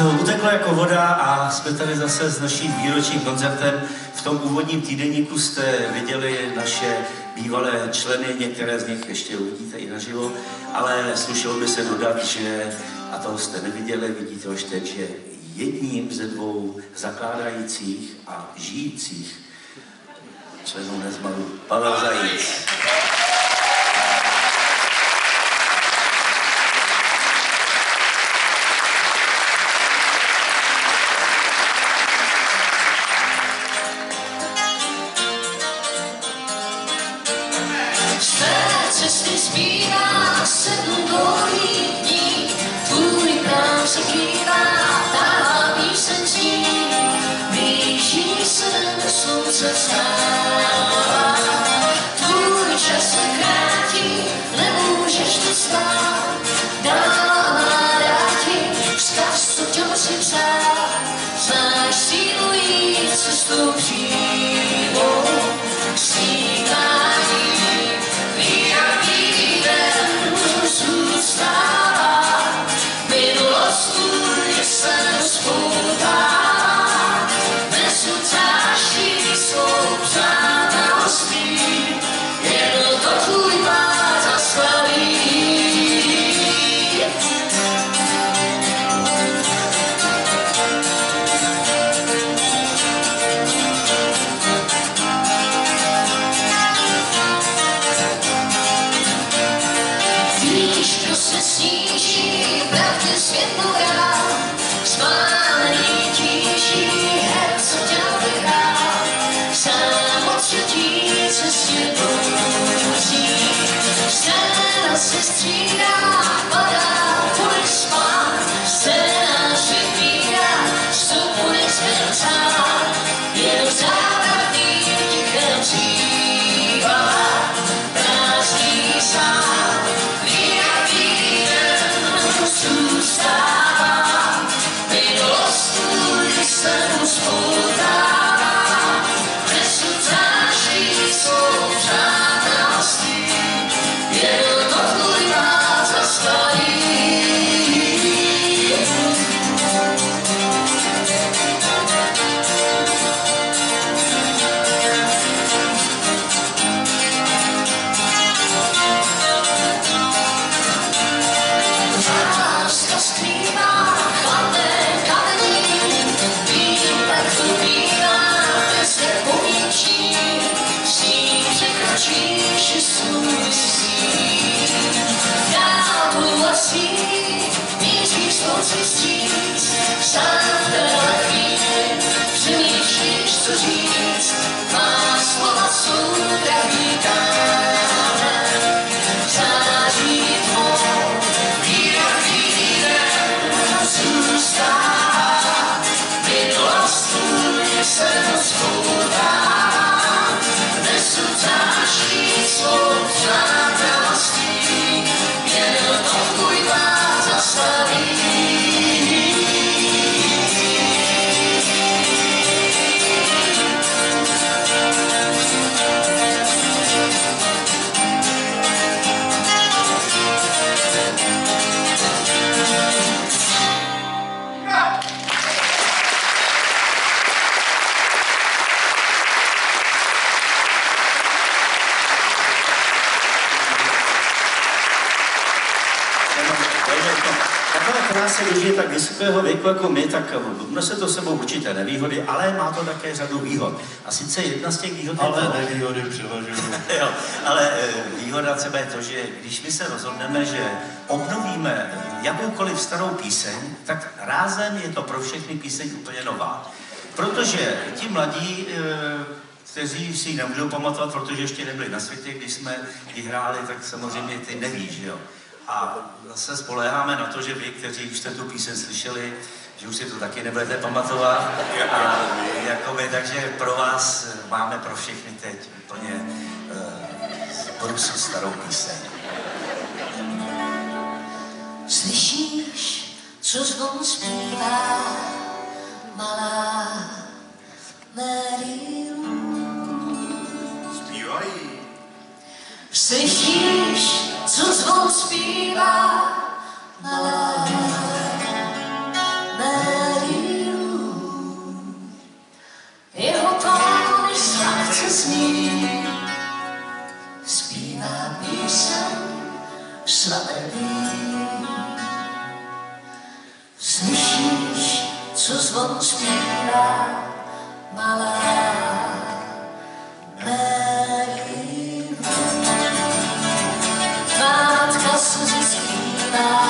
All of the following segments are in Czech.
Eh, uteklo jako voda a jsme tady zase s naším výročním koncertem. V tom úvodním týdenníku jste viděli naše bývalé členy, některé z nich ještě uvidíte i naživo, ale slušelo by se dodat, že, a toho jste neviděli, vidíte už teď, že jedním ze dvou zakládajících a žijících členů nezmalu Pavel Zajíc. Věku jako my, tak nese to sebou určité nevýhody, ale má to také řadu výhod. A sice jedna z těch výhod je Ale to, nevýhody jo, ale eh, výhoda třeba je to, že když my se rozhodneme, že obnovíme jakoukoliv starou píseň, tak rázem je to pro všechny píseň úplně nová. Protože ti mladí, eh, kteří si ji nemůžou pamatovat, protože ještě nebyli na světě, když jsme ji hráli, tak samozřejmě ty neví, že jo. A zase spoléháme na to, že vy, kteří už jste tu píseň slyšeli, že už si to taky nebudete pamatovat. A jakoby, takže pro vás máme pro všechny teď úplně uh, z brusu starou píseň. Slyšíš, co zvon zpívá malá Mary Lou? Zpívají. Slyšíš, co zvon zpívá Mary Lou? Jeho tóny sladce zní, zpívá píseň svatebný. Slyšíš, co zvon zpívá malá zpívá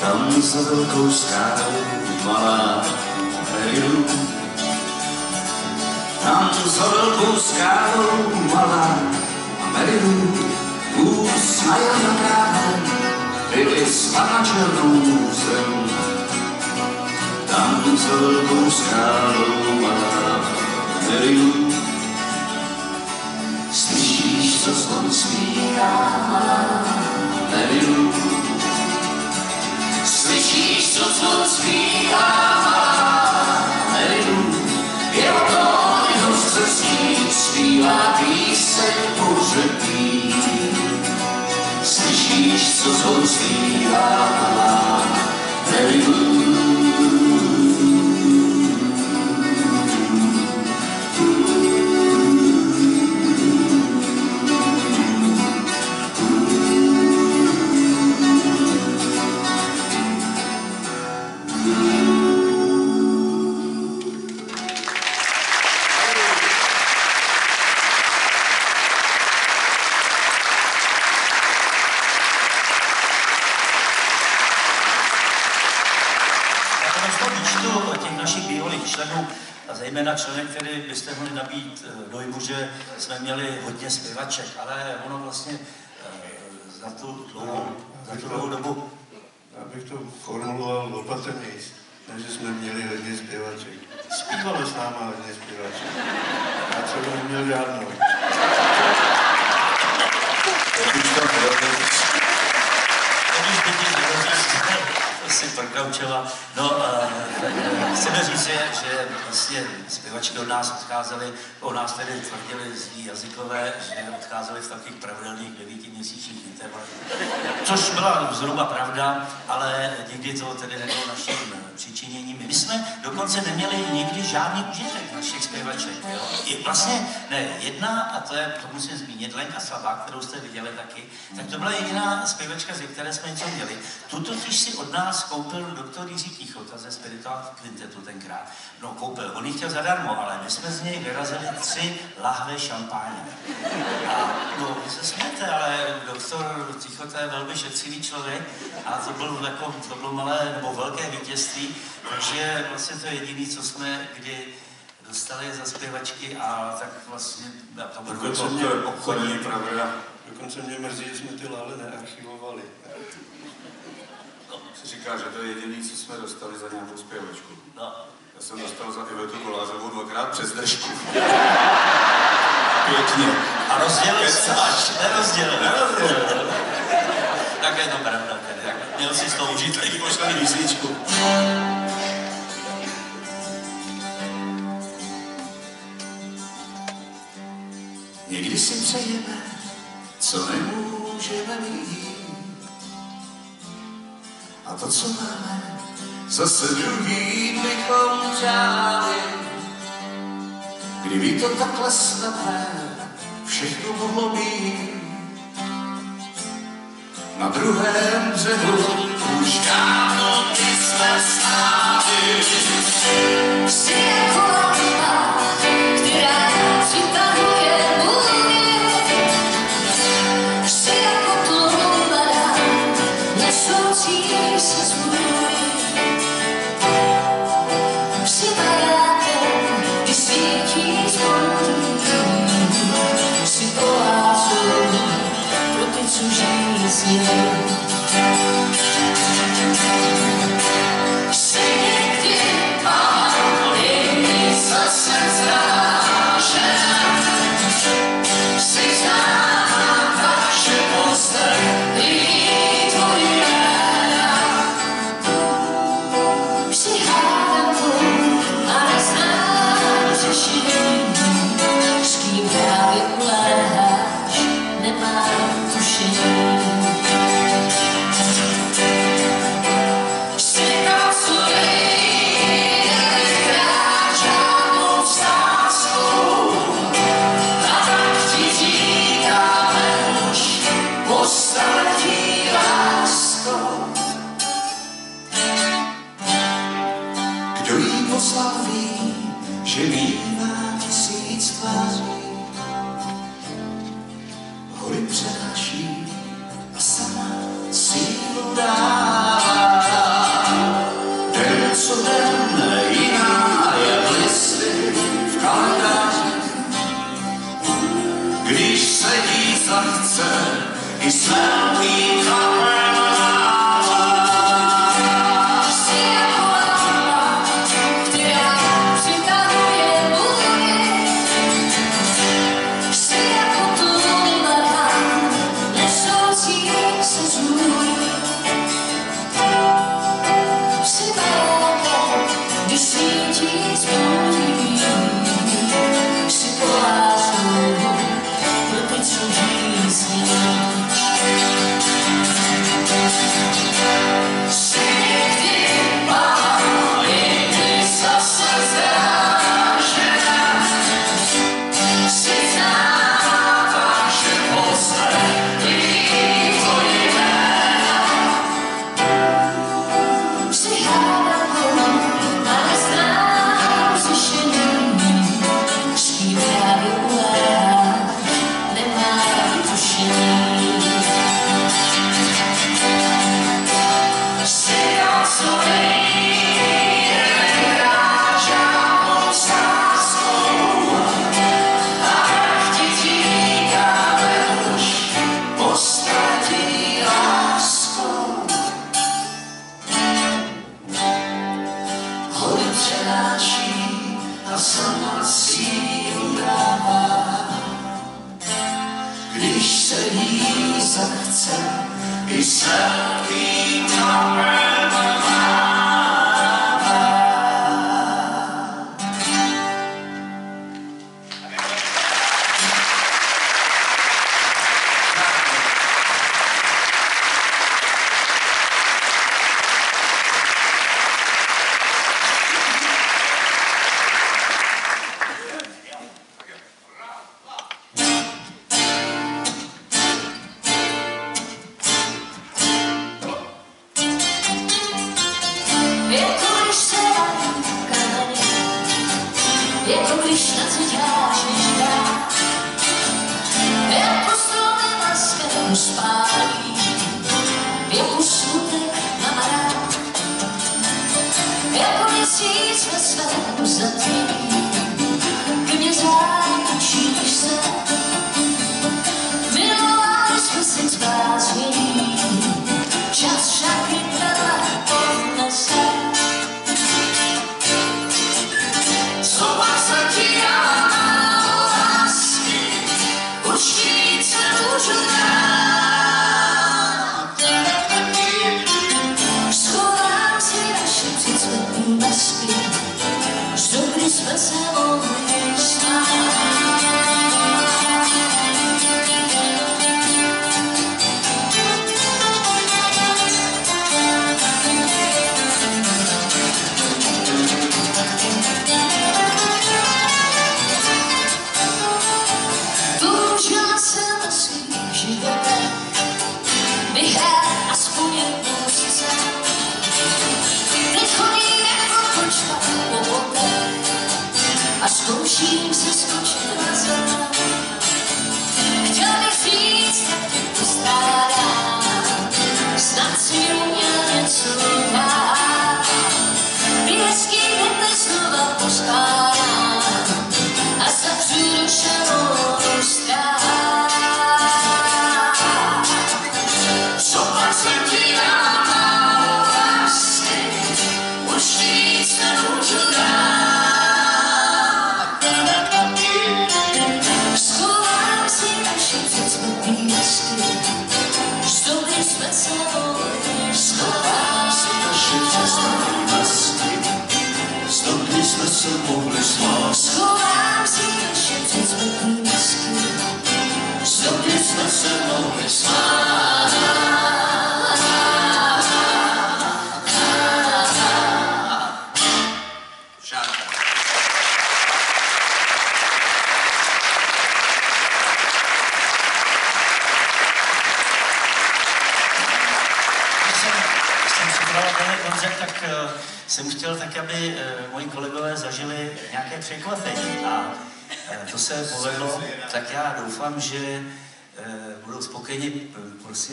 Tam za velkou malá Merilu. Tam za velkou malá Merilu. Vůz na Jana Kámen, byli na černou zem. Tam za velkou malá Merilu. Malá Merilu. Slyšíš, co zvon zpívá Merilu, jeho tóny zpívá píseň pohřebí. Slyšíš, co zvon zpívá Merilu, jsme měli hodně zpěvaček, ale ono vlastně eh, za tu dlouhou, za tu dlouhou dobu Abych to formuloval opatrněji, než jsme měli hodně zpěvaček. Zpívalo s náma hodně zpěvaček. Já třeba neměl žádnou. Narozí, to si prokaučila. No, uh, chceme říct, že, že vlastně zpěvačky od nás odcházely, o nás tedy tvrdili zlí jazykové, že odcházely v takových pravidelných devítiměsíčních intervalech. Což byla zhruba pravda, ale nikdy to tedy nebylo naším eh, přičiněním. My jsme dokonce neměli nikdy žádný užitek našich zpěvaček. Jo? I vlastně ne, jedna, a to je, to musím zmínit, Lenka Slabá, kterou jste viděli taky, tak to byla jediná zpěvačka, ze které jsme něco měli. Tu totiž si od nás koupil doktor Jiří Tichota ze Spiritual Quintetu tenkrát. No koupil, on ji chtěl zadarmo, ale my jsme z něj vyrazili tři lahve šampáně. A no, vy se smějete, ale doktor Tichota je velmi šetřivý člověk a to bylo, jako, to bylo malé nebo velké vítězství, takže vlastně to je jediné, co jsme kdy dostali za zpěvačky a tak vlastně a to bylo Dokonce to, mě, obchodní pravda. dokonce mě mrzí, že jsme ty lále nearchivovali. Se říká, že to je jediný, co jsme dostali za nějakou zpěvačku. No, Já jsem dostal za Ivetu Kolářovou dvakrát přes držku. Pěkně. a rozdělil se až, nerozdělil. Nerozdělil. tak je to pravda, Měl si z toho užít Taky poslali písničku. Si přejeme, co nemůžeme mít. A to, co máme, zase druhý bychom přáli. Kdyby to takhle snadné všechno mohlo být. Na druhém břehu už dávno by jsme stáli. Jako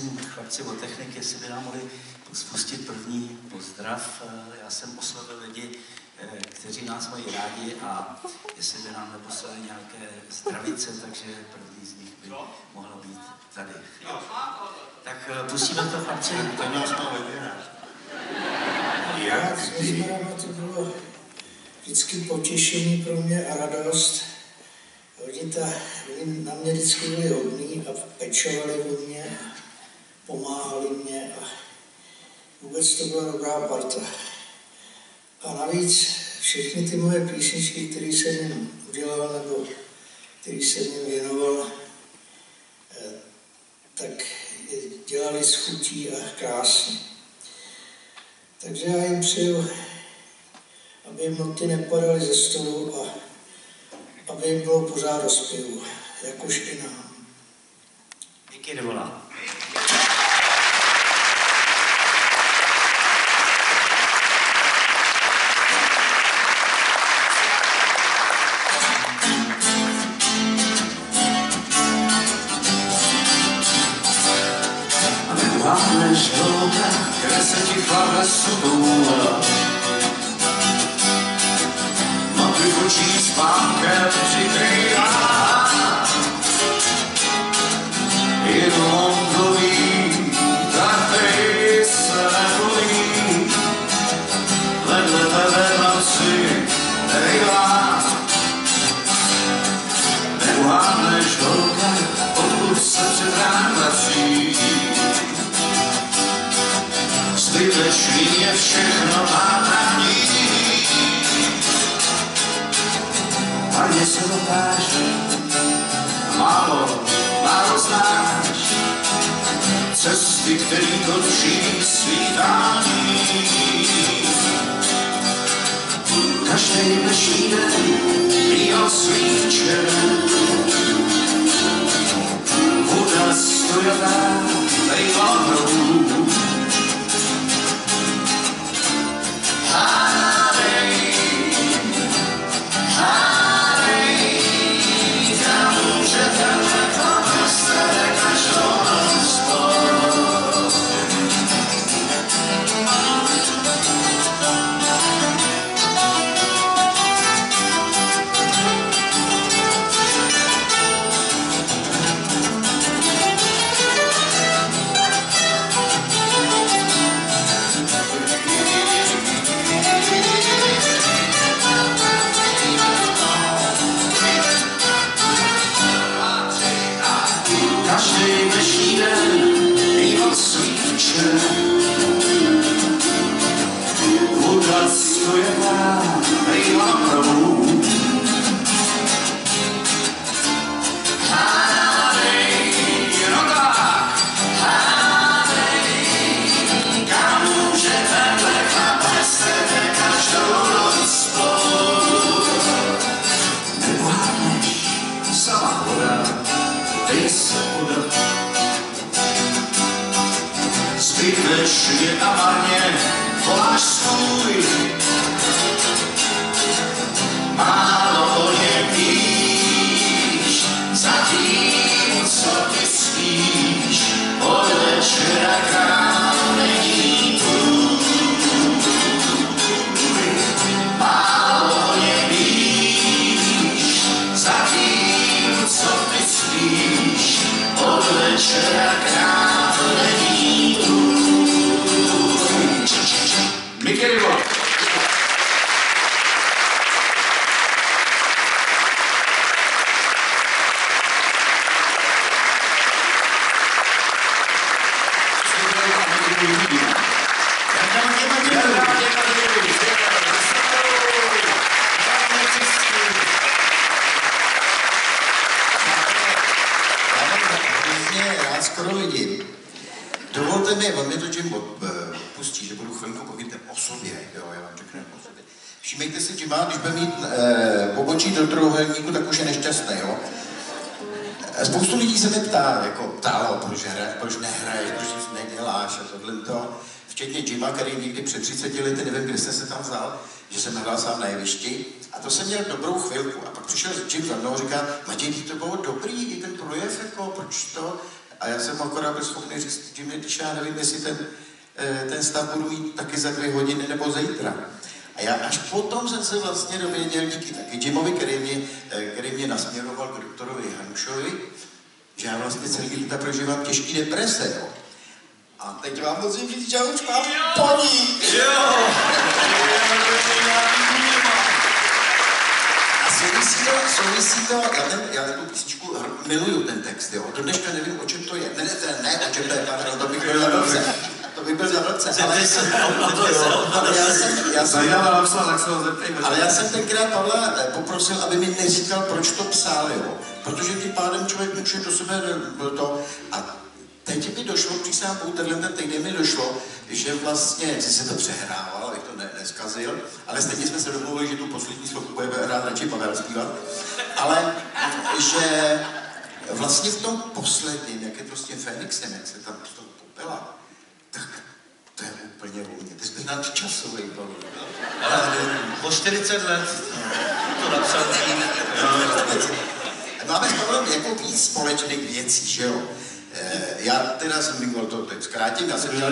Prosím chlapci o techniky, jestli by nám mohli spustit první pozdrav. Uh, já jsem oslovil lidi, uh, kteří nás mají rádi a jestli by nám neposlali nějaké zdravice, takže první z nich by mohla být tady. Tak uh, pustíme to chlapci. To nás má hodně rád. Já to bylo vždycky potěšení pro mě a radost. Oni, ta, na mě vždycky byli hodní a pečovali o mě a pomáhali mě a vůbec to byla dobrá parta. A navíc všechny ty moje písničky, které jsem jim udělal nebo které jsem jim věnoval, eh, tak dělali s chutí a krásně. Takže já jim přeju, aby jim noty nepadaly ze stolu a aby jim bylo pořád do zpěvu, jak už i nám. Díky dovolá. Někdy před 30 lety, nevím, kde jste se tam vzal, že jsem hrál sám na jevišti. A to jsem měl dobrou chvilku. A pak přišel Jim za mnou a říká, Matěj, to bylo dobrý, i ten projev, jako, proč to? A já jsem akorát byl schopný říct, Jimmy, když já nevím, jestli ten, eh, ten stav budu mít taky za dvě hodiny nebo zítra. A já až potom jsem se vlastně dověděl díky taky Jimovi, který mě, eh, který mě nasměroval k doktorovi Hanušovi, že já vlastně celý léta prožívám těžký deprese, jo. A teď vám musím říct, že já už mám poní. A souvisí to, souvisí to, já, ten, já tu písničku miluju ten text, jo. Do dneška nevím, o čem to je. Ne, ne, ne, ne o čem to je, pardon, to bych byl vlce. To bych byl za vlce, ale, ale já jsem, já jsem, ale já jsem tenkrát Pavla eh, poprosil, aby mi neříkal, proč to psal, jo. Protože tím pádem člověk může do sebe eh, to. A teď mi došlo, přísám tenhle ten týden mi došlo, že vlastně, si se to přehrával, abych to ne, neskazil, ale stejně jsme se domluvili, že tu poslední sloku budeme hrát radši Pavel zpívat, ale že vlastně v tom posledním, jak je to tím Fénixem, jak se tam z toho popela, tak to je úplně mě. Ty jsi nadčasový, Pavel. Ale o 40 let to napsal tím. Máme s Pavlem jako víc společných věcí, že jo? Eh, Já teda jsem mluvil to teď zkrátím, já jsem měl,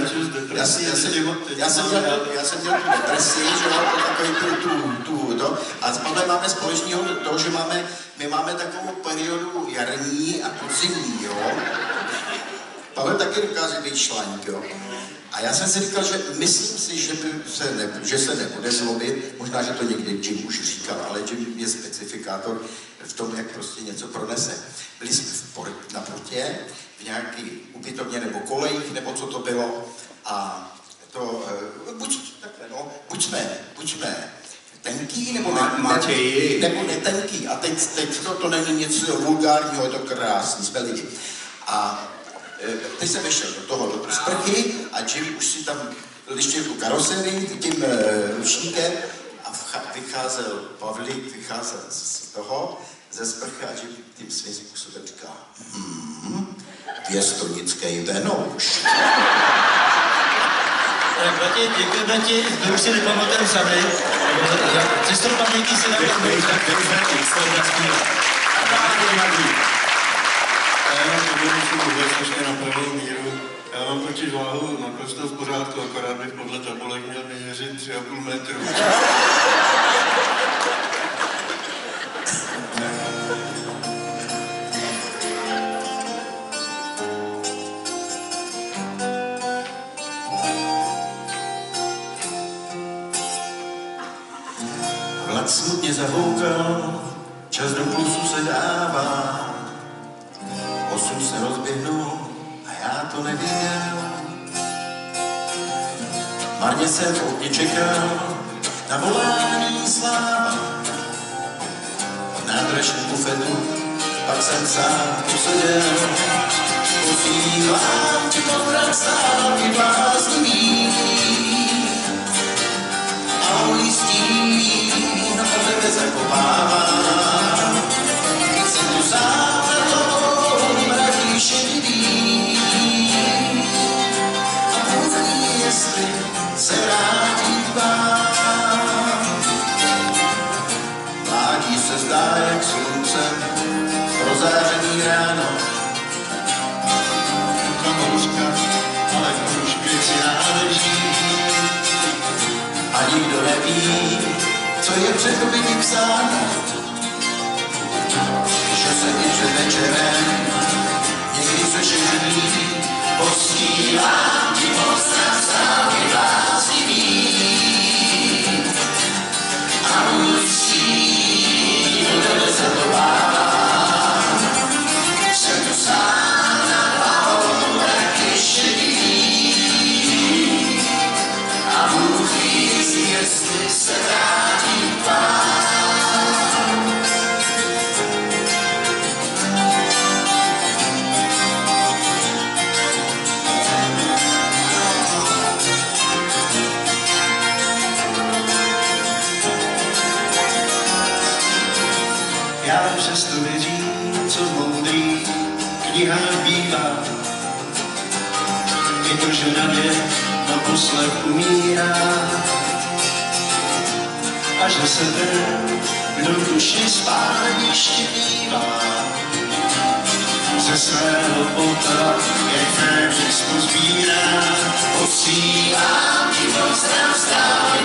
já, jsem- já, jsem, já, jsem měl, já jsem měl tu depresi, že jo, to takový tu, tu, tu, to. A s Pavlem máme společného to, že máme, my máme takovou periodu jarní a podzimní, jo. Pavel taky dokáže být šlaňk, jo. A já jsem si říkal, že myslím si, že, by se, ne, že se nebude zlobit, možná, že to někdy Jim už říkal, ale Jim je specifikátor v tom, jak prostě něco pronese. Byli jsme v por, na portě, v nějaký ubytovně nebo kolejích, nebo co to bylo, a to, eh, buď tak buďme, buďme tenký nebo ne, Matěji. nebo netenký. A teď, teď to, to není něco vulgárního, je to krásný, jsme lidi. A e, teď jsem vešel do toho, do sprchy a Jimmy už si tam lištil tu karoserii tím e, ručníkem a vcha- vycházel Pavlík, vycházel z toho, ze sprchy a Jimmy tím svým způsobem říká, hmm, pěstonický venouš. Tak Mati, děkujeme ti, my už si nepamatujeme sami. Cestou paměti si nám. A já mám to musím vůbec ještě na pravou míru. Já mám totiž váhu naprosto v pořádku, akorát bych podle tabulek měl měřit 3,5 metru. Zahoukal, čas do plusu se dává. Osm se rozběhnul a já to nevěděl. Marně jsem v okně čekal na volání sláva. V nádražním bufetu pak jsem sám useděl. Posílám ti pozdrav stávky bláznivý a můj stín na tebe zakopává. Jsem co je před obětí psáno. Že se mi před večerem někdy se šeří, posílám A že se ten, kdo duši spálení ještě dívá. Ze svého pota, jak Fénix pozbírá, posílám ti pozdrav stávy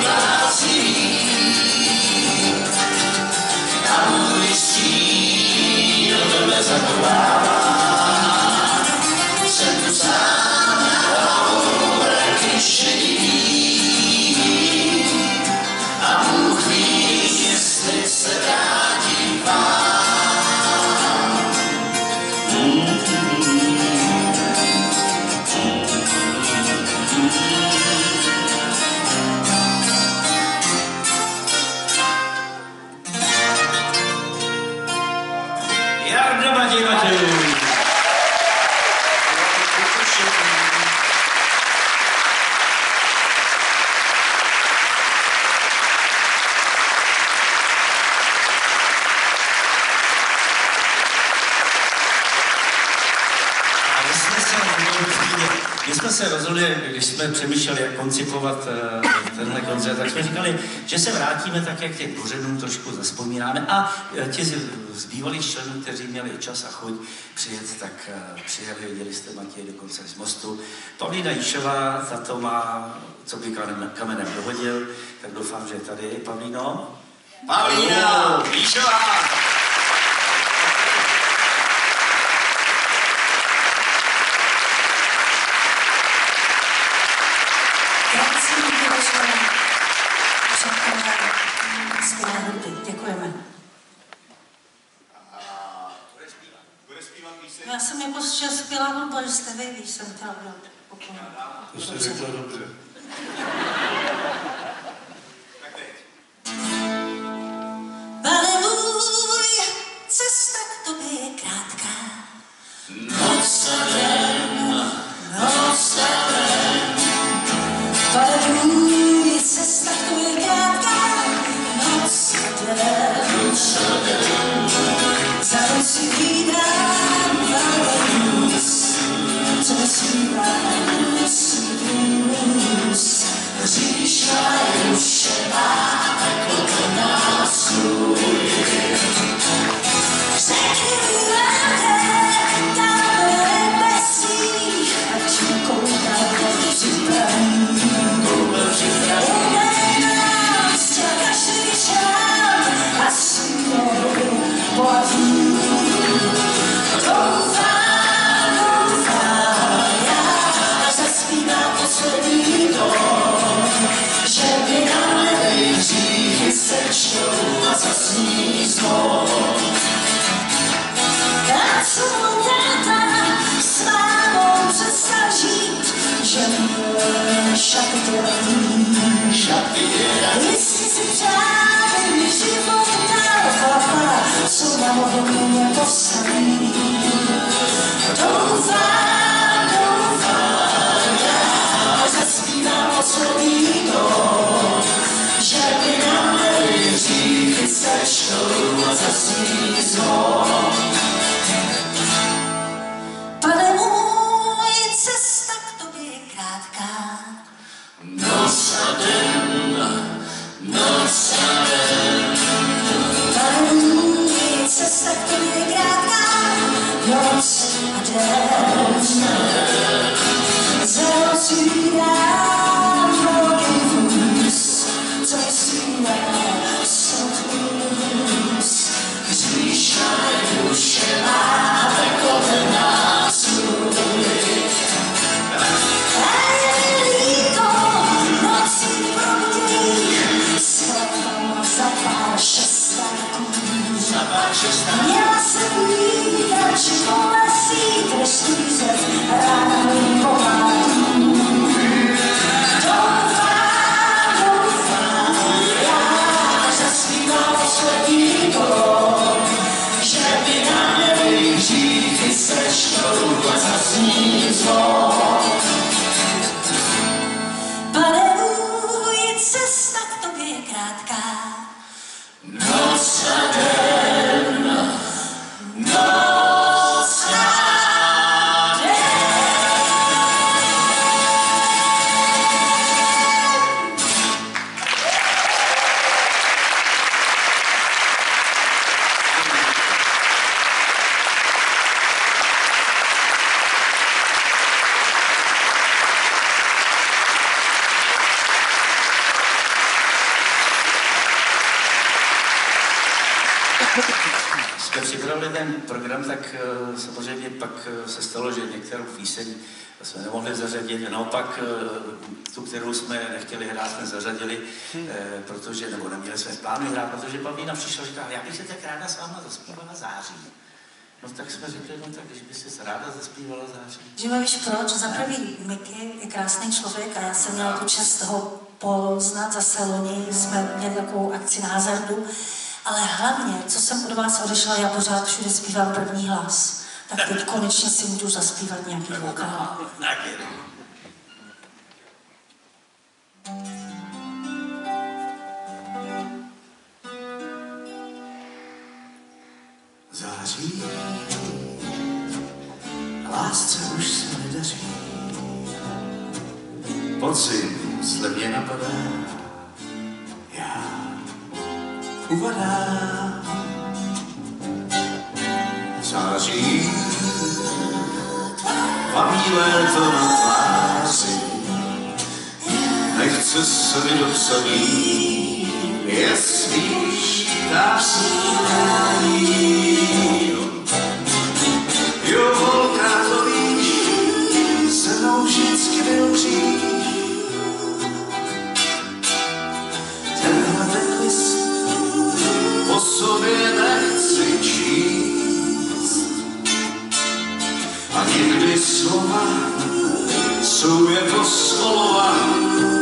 trošku zaspomínáme a eh, ti z, z bývalých členů, kteří měli čas a chuť přijet, tak eh, přijeli, viděli jste Matěj dokonce z mostu. Pavlína Jíšová, ta to má, co by kamenem, dohodil, tak doufám, že je tady. Pavlíno? Pavlína, Výšová. mě prostě skvělá hudba, že jste vy, když jsem chtěla udělat. To jste řekla dobře. Hallelujah, cesta k tobě je krátká. Noc a den. Zařadit, naopak eh, tu, kterou jsme nechtěli hrát, jsme zařadili, eh, protože, nebo neměli jsme v plánu hrát, protože Pavlína přišla a říkala, já bych se tak ráda s váma zaspívala září. No tak jsme řekli, no tak, když by si ráda zaspívala září. Že víš proč? Za prvý, Miky je krásný člověk a já jsem měla tu čest ho poznat zase loni, jsme měli takovou akci na hazardu, ale hlavně, co jsem od vás odešla, já pořád všude zpívám první hlas. Tak teď konečně si můžu zaspívat nějaký vokál. Tak. Září, lásce už se nedaří. Podzim zle mě napadá, já uvadám. Září, baví léto na tváři, mi dopsaní, je spíš ta snídaní. Jo, holka, to víš, se mnou vždycky vyuříš. Tenhle ten list po sobě nechci číst. A někdy slova jsou jako slova.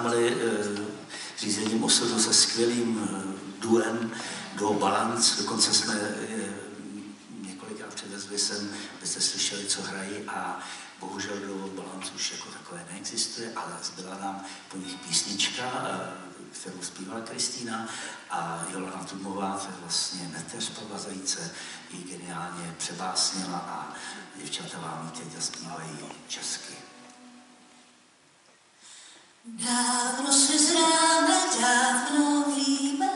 Seznámili eh, řízením osudu se skvělým eh, duem do Balance. Dokonce jsme několikrát přivezli sem, abyste slyšeli, co hrají a bohužel do Balance už jako takové neexistuje, ale zbyla nám po nich písnička, kterou zpívala Kristýna a Jolana Tumová, to je vlastně neteř Pavla Zajíce, ji geniálně přebásnila a děvčata vám ji teď zpívají česky. Dávno se známe, dávno víme,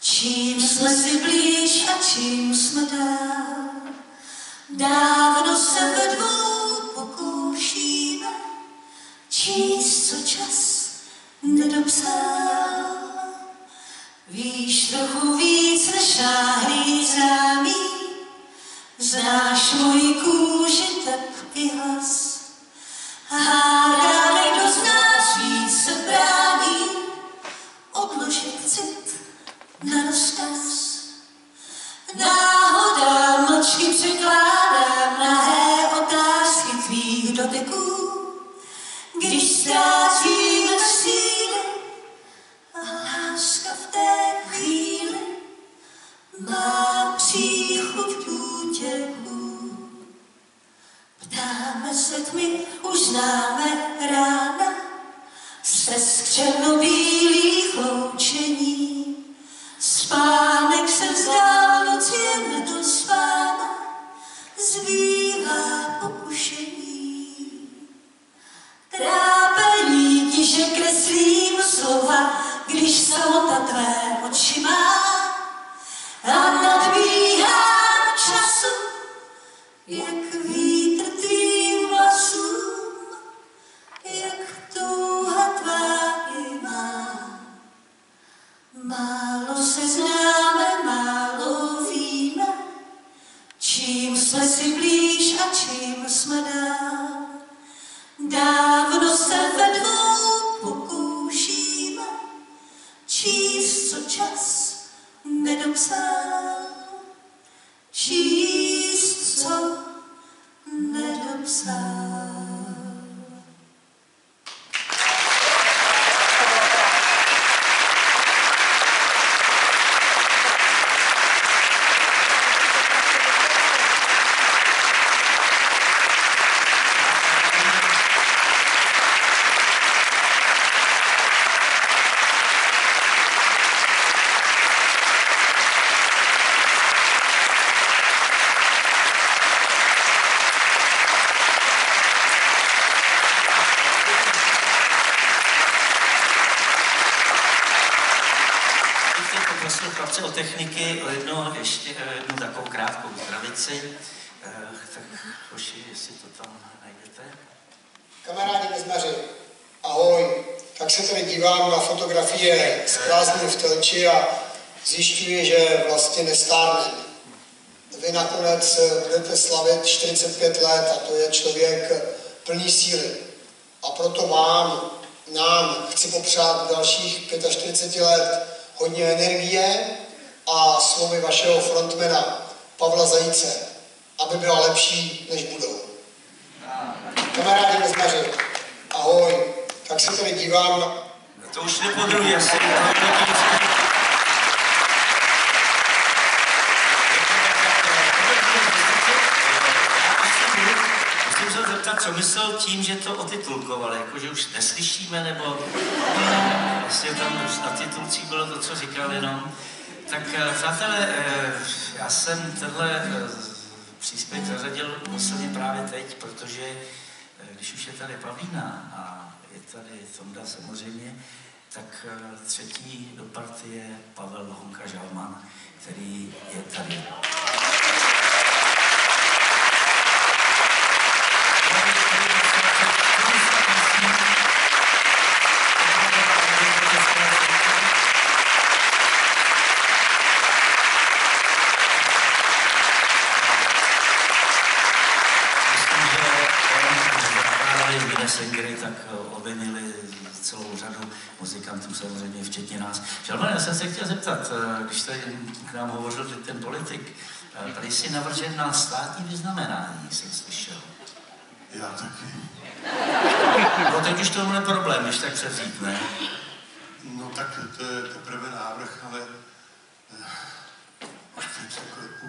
čím jsme si blíž a čím jsme dál. Dávno se ve dvou pokoušíme číst, co čas nedopsal. Víš trochu víc než náhlý známý, znáš moji kůži, tep i hlas. Hádáme, kdo na rozkaz. Náhoda mlčky překládám nahé otázky tvých dotyků, když ztrácíme síly a láska v té chvíli má příchuť útěku. Ptáme se tmy, už známe rána, z černobílých loučení. Spánek se vzdál, noc je nedospána, zbývá pokušení. Trápení ti, že kreslím slova, když samota tvé nedopsal. Číst, co nedopsal. Teď teď poprosil chlapce o techniky, o jednu, ještě eh, jednu takovou krátkou zdravici. Eh, Tak hoši, jestli to tam najdete. Kamarádi Nezmaři, ahoj. Tak se tady dívám na fotografie z prázdnin v Telči a zjišťuji, že vlastně nestárne. Vy nakonec budete slavit 45 let a to je člověk plný síly. A proto vám, nám chci popřát dalších 45 let hodně energie a slovy vašeho frontmana Pavla Zajíce, aby byla lepší, než budou. Kamarádi Nezmaři, ahoj. Tak se tady dívám To už nepodruhé, vždycky- Musím se zeptat, co myslel tím, že to otitulkoval, jako že už neslyšíme, nebo jestli tam na titulcích bylo to, co říkal jenom. Tak eh, přátelé, eh, já jsem tenhle eh, příspěvek zařadil posledně právě teď, protože když už je tady Pavlína a je tady Tonda samozřejmě, tak eh, třetí do partie Pavel Honka Žalman, který je tady. Celou řadu muzikantů, samozřejmě včetně nás. Žalman, já jsem se chtěl zeptat, eh, když tady k nám hovořil že ten politik, eh, tady si navržen na státní vyznamenání, jsem slyšel. Já taky. No teď už to bude problém, když tak převzít, ne? No tak to je teprve návrh, ale... eh, Teď se klepu.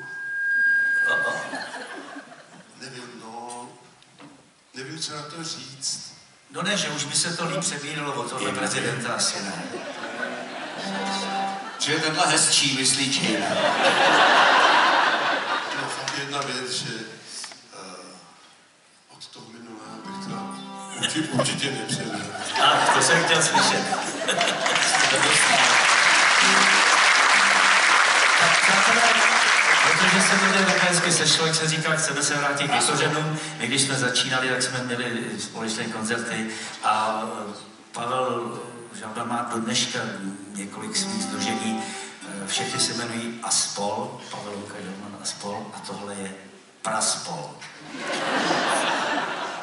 Nevím, no... Nevím, co na to říct. No ne, že už by se to líp přebíralo od tohle prezidenta asi ne. Že je tenhle hezčí, myslí Čín. No fakt jedna věc, že uh, od toho minulého bych to určitě, určitě. A to jsem chtěl slyšet. Protože se to tady hezky sešlo, jak se říká, chceme se vrátit k kořenům. My když jsme začínali, tak jsme měli společné koncerty a eh, Pavel Žalba má do dneška několik svých združení. Eh, Všechny se jmenují Aspol, Pavel Luka Žalman Aspol a tohle je Praspol.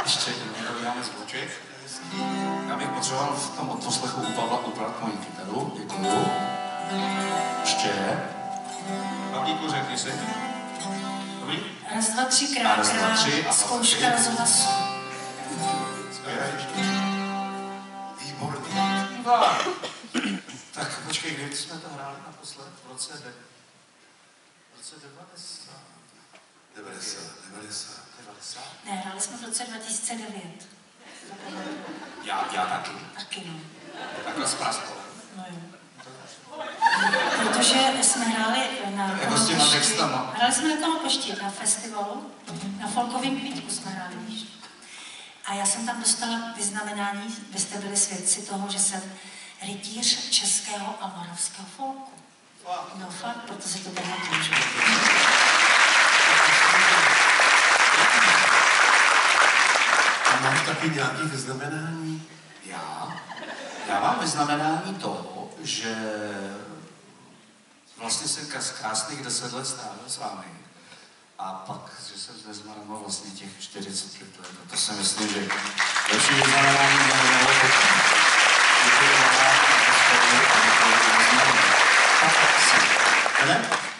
Ještě jednou uděláme zvuček. Já bych potřeboval v tom odposlechu u Pavla ubrat moji kytaru. Děkuju. Ještě. Pavlíku, řekni si. Dobrý? Raz, dva, tři, krát, Raz, dva, tři a zkouška hlasy. rozhlasu. Výborný. Dva. Tak počkej, kdy jsme to hráli naposled? V roce, de... v roce 90. 90, 90. 90. Ne, hráli jsme v roce 2009. Já, já taky. Taky no. Takhle s no jo. Protože jsme hráli na Jako s těma textama. Hráli jsme na Konopošti, na festivalu, na folkovém kvítku jsme hráli. A já jsem tam dostala vyznamenání, vy jste byli svědci toho, že jsem rytíř českého a moravského folku. No fakt, protože to pamatuju. že? A máš taky nějaký vyznamenání? Já? Já mám vyznamenání toho, že vlastně jsem kas- krásných deset let strávil s vámi. A pak, že jsem zde zmarnoval vlastně těch 45 let. A to si myslím, že lepší vyznamenání. Děkuji vám děkuji za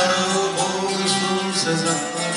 Na starou boudu slunce zapadá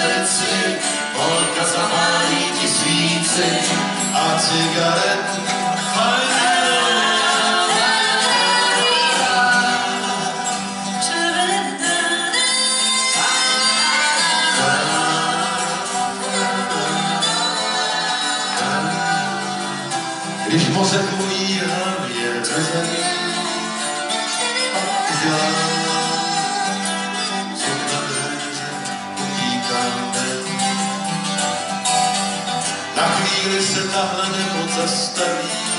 Petrici, holka zapálí ti svíci a cigaretu. Chvíli se tahle nemoc zastaví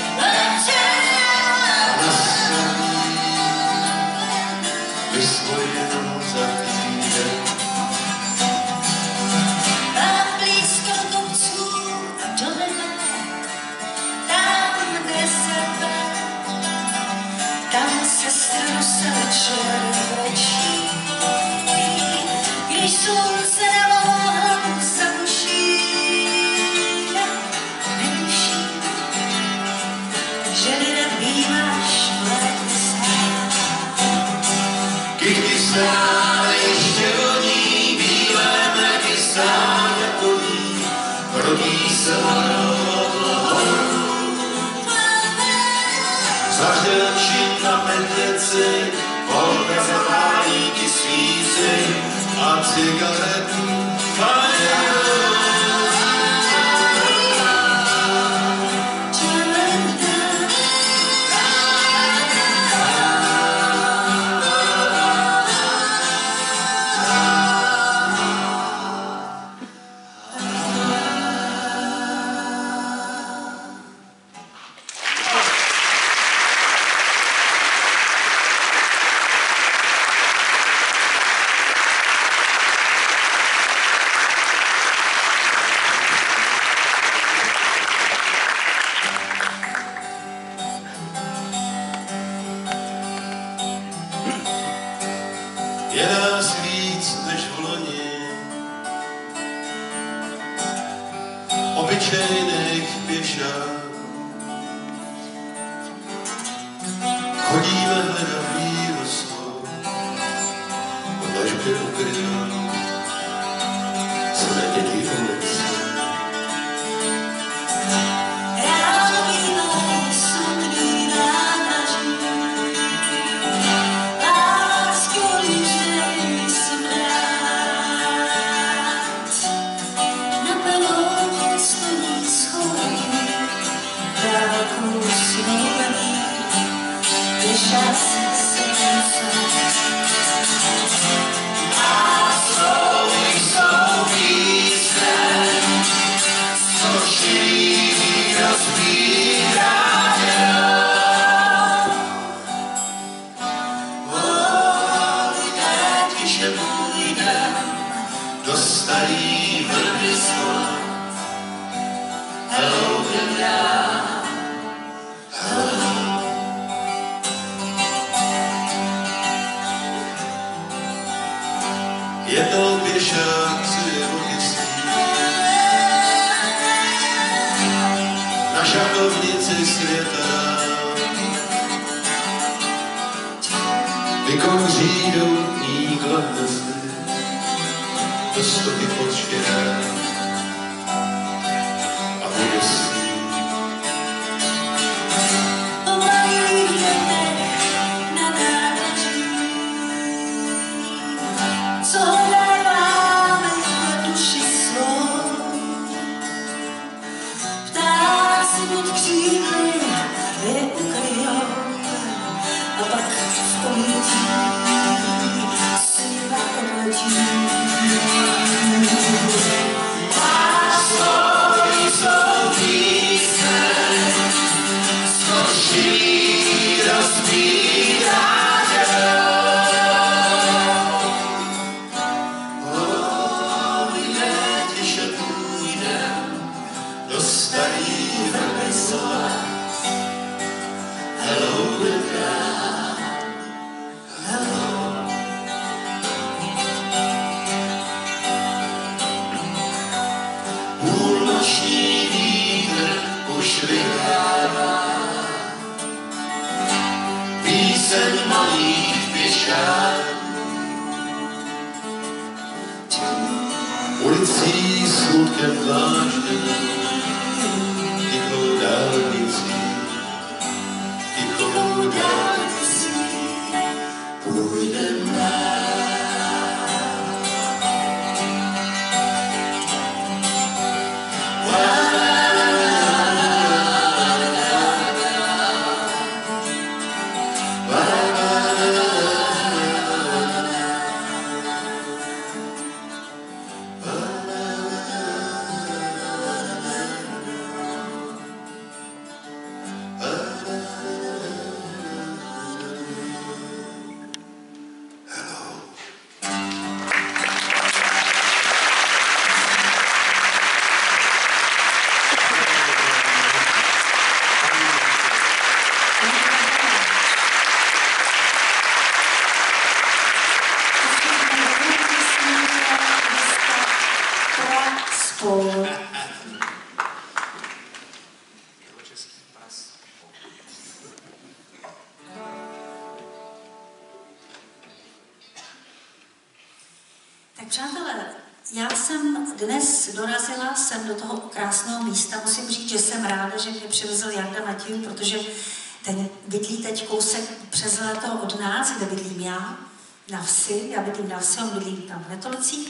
já bydlím tam v Netolicích,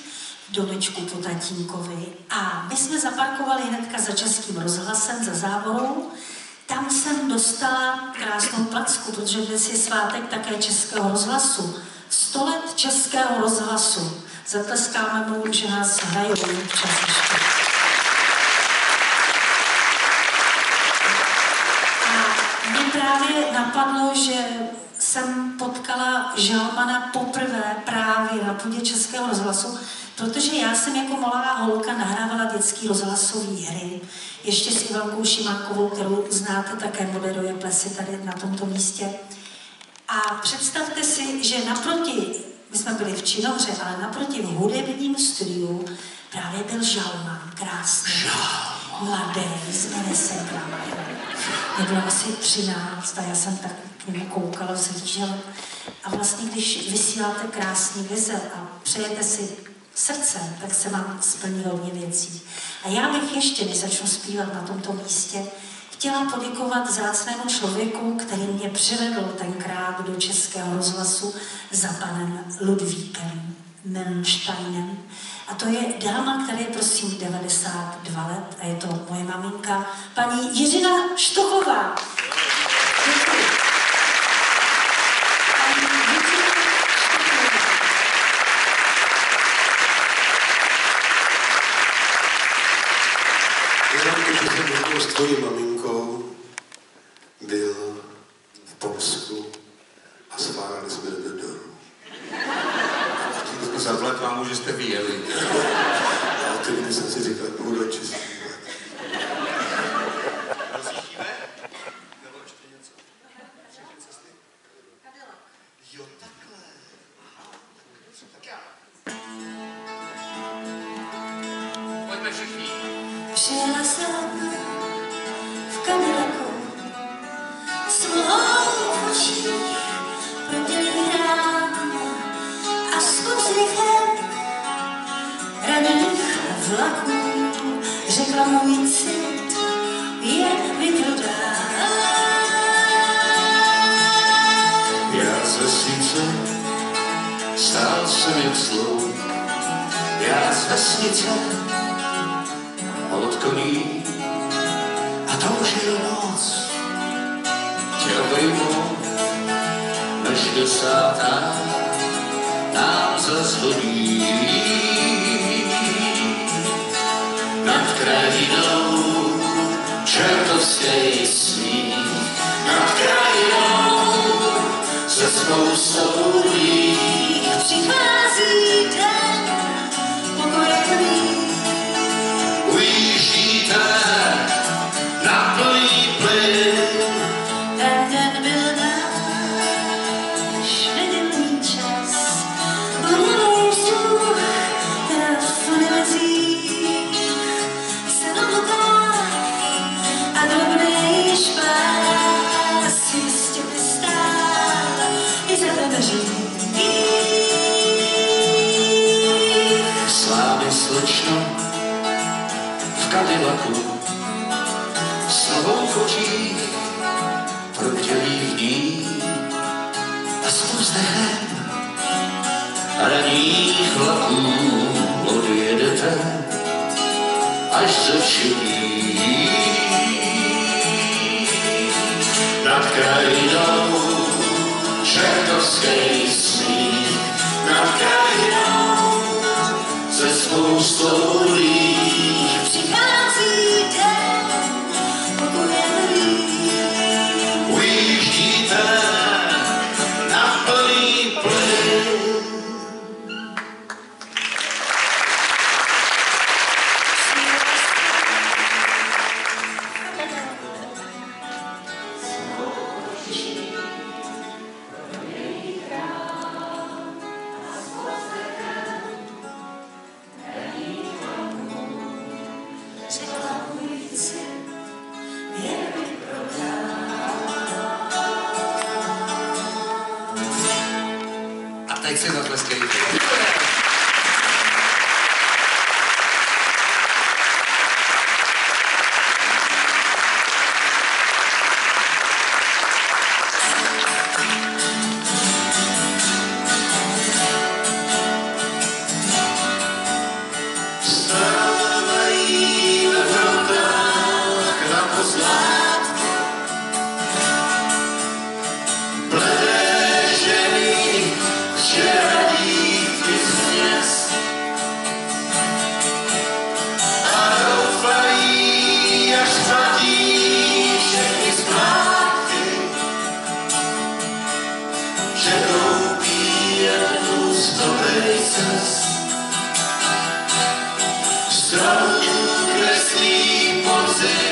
v domečku po tatínkovi. A my jsme zaparkovali hnedka za českým rozhlasem, za závorou. Tam jsem dostala krásnou placku, protože dnes je svátek také českého rozhlasu. 100 let českého rozhlasu. Zatleskáme mu, že nás hrajou ještě. A mě právě napadlo, že jsem potkala Žalmana poprvé právě na půdě Českého rozhlasu, protože já jsem jako malá holka nahrávala dětský rozhlasový hry, ještě s Ivankou Šimákovou, kterou znáte, také moderuje plesy tady na tomto místě. A představte si, že naproti, my jsme byli v Činohře, ale naproti v hudebním studiu právě byl Žalman, krásný, mladý, s Venesegrama. Mě bylo asi 13 a já jsem tak koukala, zhlížela. A vlastně, když vysíláte krásný vize a přejete si srdcem, tak se vám splní hodně věcí. A já bych ještě, než začnu zpívat na tomto místě, chtěla poděkovat zácnému člověku, který mě přivedl tenkrát do Českého rozhlasu za panem Ludvíkem Mensteinem. A to je dáma, která je prosím 92 let a je to moje maminka, paní Jiřina Štochová. Děkuji. Paní Jiřina Štochová. Jenom to, že jsem jednou s tvojí maminkou byl v Polsku a svárali jsme do doru. Zaplať vám, že jste vyjeli. A tehdy jsem si říkal, budu radši zpívat. Já se sice stál já z vesnice od koní a toužil moc tě obejmout, než desátá Přichází den pokojený, ujíždíte see.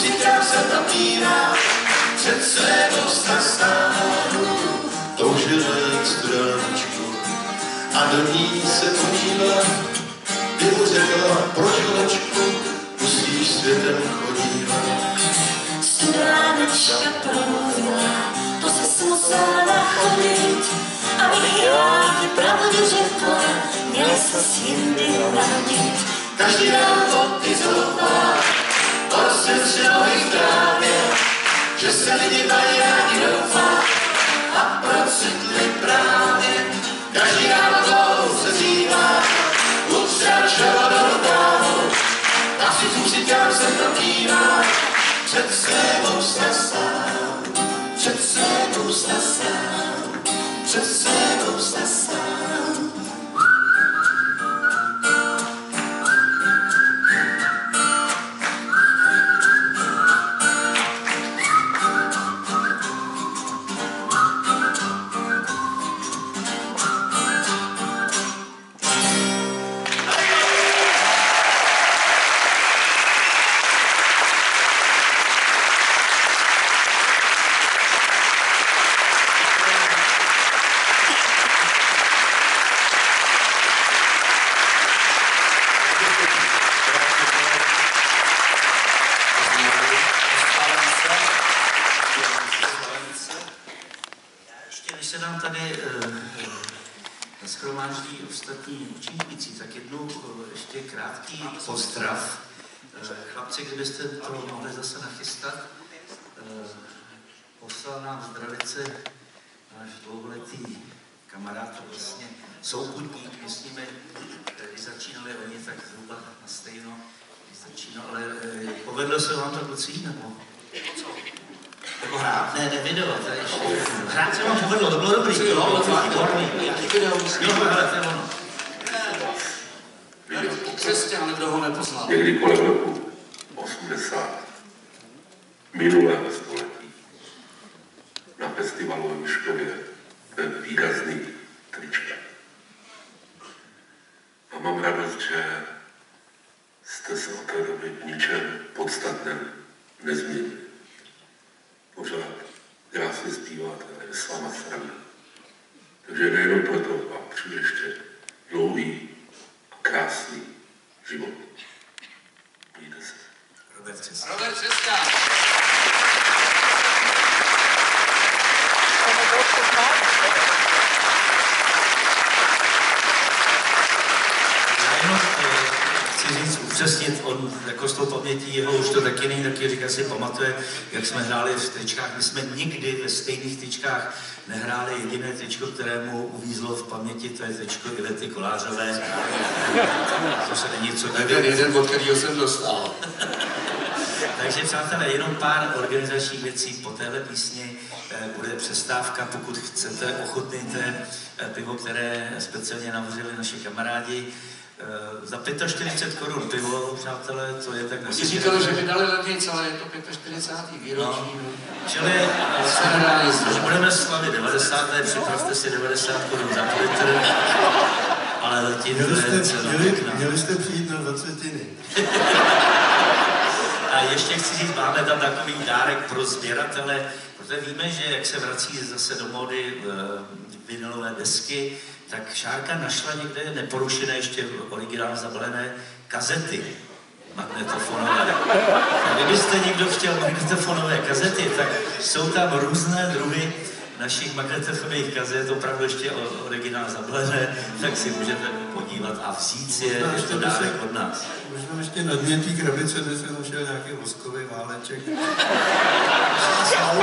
Kuzitel se před své posta stávu. Toužil stráničku a do ní se podívat. Ty mu řekla, proč holečku, musíš světem chodívat. Studánečka promluvila, to se musela nachodit, abych já ti pravdu řekla, měl se jindy radit. Každý ráno boty zoufá, o srdci nohy v trávě, že se lidi mají rádi doufat a procitli právě. Každý ráno dlouho se zívá, utřel červenou kávu, a si kuzitel se dívá, před svého stastám, před svého stastám, před svého stastám. Zdravice náš dlouholetý kamarád, to vlastně souputník, my s nimi, eh, když začínali oni, tak zhruba na stejno, když začínal, ale eh, povedlo se vám to kluci, nebo? Jako hrát? Ne, ne, video, to je ještě. Hrát se vám povedlo, to bylo dobrý, to bylo myslíš? Jo, hele, to je ono. Křesťan, kdo ho nepoznal. Někdy kolem roku 80 minulého století festivalu v Miškově ten výrazný trička. A mám radost, že jste se od té doby v ničem podstatném nezměnili. Pořád krásně zpíváte, a je s váma sranda. Takže nejenom proto vám přeju ještě dlouhý a krásný život. Mějte se. Robert Český. Robert Česká. Já jenom eh, chci říct, upřesnit, on jako s tou pamětí jeho už to taky není taky, říká si pamatuje, jak jsme hráli v tričkách. My jsme nikdy ve stejných tričkách nehráli jediné tričko, které mu uvízlo v paměti, to je tričko Ivety Kolářové. To se není co Ten divit. jeden, od kterého jsem dostal. Takže přátelé, jenom pár organizačních věcí. Po téhle písni eh, bude přestávka, pokud chcete, ochotnějte eh, pivo, které speciálně navařili naši kamarádi. Eh, Za 45 korun pivo, přátelé, to je tak Ti říkali, že vydali levnějc, ale je to 45. výročí. Čili, eh, že budeme slavit 90. připravte si 90 korun za litr, ale zatím to Měli je jste, měli, měli jste přijít na dvacetiny. A ještě chci říct, máme tam takový dárek pro sběratele, protože víme, že jak se vrací zase do módy eh, vinylové desky, tak Šárka našla někde neporušené, ještě originál zabalené kazety magnetofonové. A kdybyste někdo chtěl magnetofonové kazety, tak jsou tam různé druhy našich magnetofonových kazet, opravdu ještě o- originál zabalené, tak si můžete podívat a vzít si je ještě dárek se- od nás. Možná ještě na dně té krabice by se našel nějaký voskový váleček.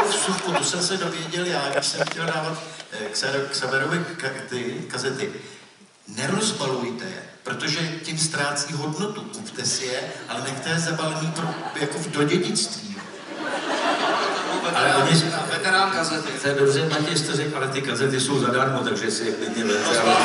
Vsuvku, tu jsem se dověděl já, když jsem chtěl dávat eh, Xaverovi ka- ty kazety. Nerozbalujte je, protože tím ztrácí hodnotu. Kupte si je, ale nechte je zabalený pro, jako v do dědictví. Ale oni, Veterán kazety. to je dobře, Matěj jste řekl, ale ty kazety jsou zadarmo, takže si je klidně vete. ale-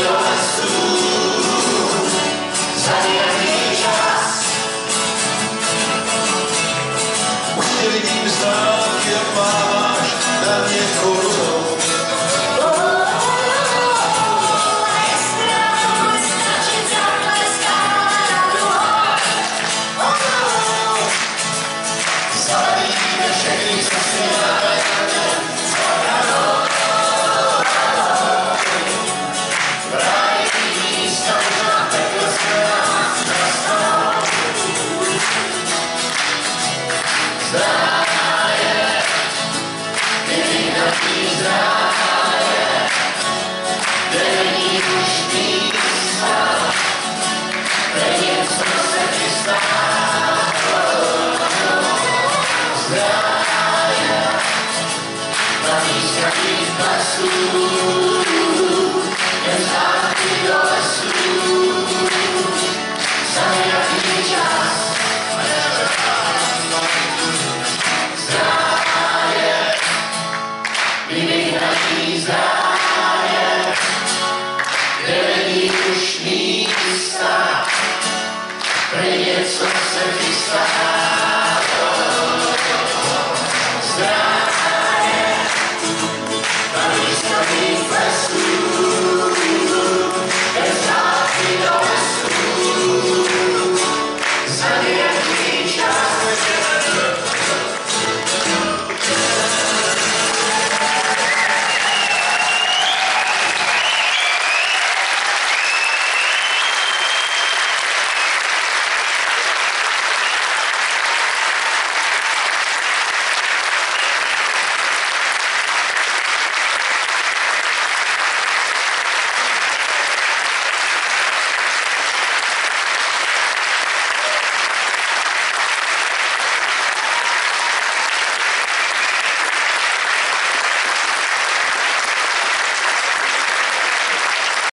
nosso